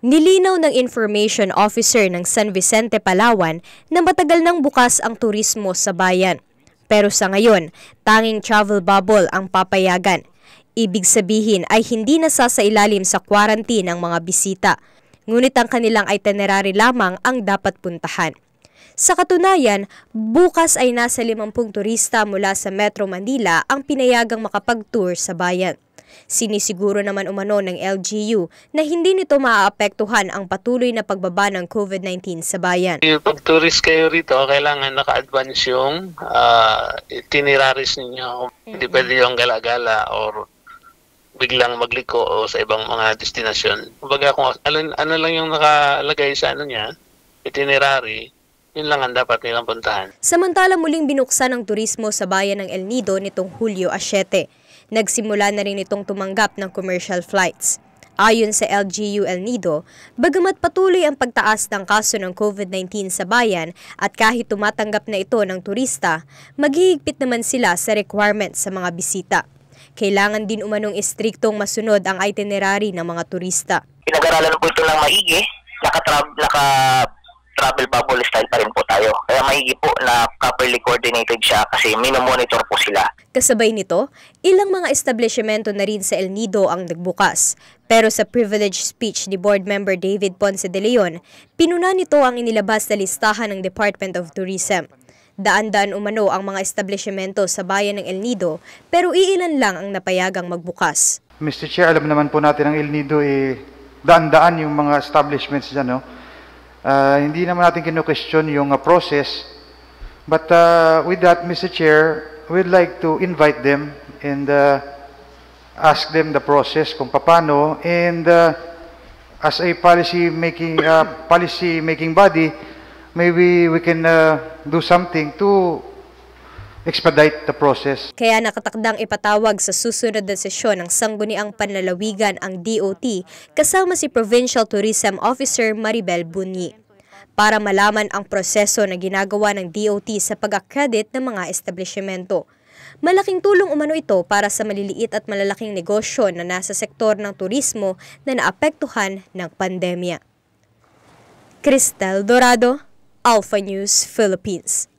Nilinaw ng Information Officer ng San Vicente, Palawan na matagal nang bukas ang turismo sa bayan. Pero sa ngayon, tanging travel bubble ang papayagan. Ibig sabihin ay hindi nasasailalim sa quarantine ang mga bisita, ngunit ang kanilang itinerary lamang ang dapat puntahan. Sa katunayan, bukas ay nasa 50 turista mula sa Metro Manila ang pinayagang makapag-tour sa bayan. Sinisiguro naman umano ng LGU na hindi nito maaapektuhan ang patuloy na pagbaba ng COVID-19 sa bayan. Pag tourist kayo rito, kailangan naka-advance yung uh, itineraries ninyo. Hindi pwede yung gala-gala or biglang magliko o sa ibang mga destinasyon. Kumbaga kung ano, ano lang yung nakalagay sa ano niya, itinerary, yun lang ang dapat nilang puntahan. Samantala muling binuksan ang turismo sa bayan ng El Nido nitong Hulyo 7. Nagsimula na rin itong tumanggap ng commercial flights. Ayon sa LGU El Nido, bagamat patuloy ang pagtaas ng kaso ng COVID-19 sa bayan at kahit tumatanggap na ito ng turista, maghihigpit naman sila sa requirement sa mga bisita. Kailangan din umanong istriktong masunod ang itinerary ng mga turista. Pinag-aralan po ito ng maigi, naka-travel, naka travel bubble style pa rin po tayo. Kaya maigi po na properly coordinated siya kasi minomonitor po sila. Kasabay nito, ilang mga establishmento na rin sa El Nido ang nagbukas. Pero sa privilege speech ni board member David Ponce de Leon, pinuna nito ang inilabas na listahan ng Department of Tourism. Daan-daan umano ang mga establishmento sa bayan ng El Nido pero iilan lang ang napayagang magbukas. Mr. Chair, alam naman po natin ang El Nido eh daan-daan yung mga establishments dyan, no? Uh, hindi naman natin kino-question yung uh, process. But uh, with that, Mr. Chair, we'd like to invite them and uh, ask them the process kung paano and uh, as a policy making uh, policy making body maybe we can uh, do something to expedite the process. Kaya nakatakdang ipatawag sa susunod na sesyon ng Sangguniang Panlalawigan ang DOT kasama si Provincial Tourism Officer Maribel Bunyi para malaman ang proseso na ginagawa ng DOT sa pag-accredit ng mga establishmento. Malaking tulong umano ito para sa maliliit at malalaking negosyo na nasa sektor ng turismo na naapektuhan ng pandemya. Cristel Dorado, Alpha News, Philippines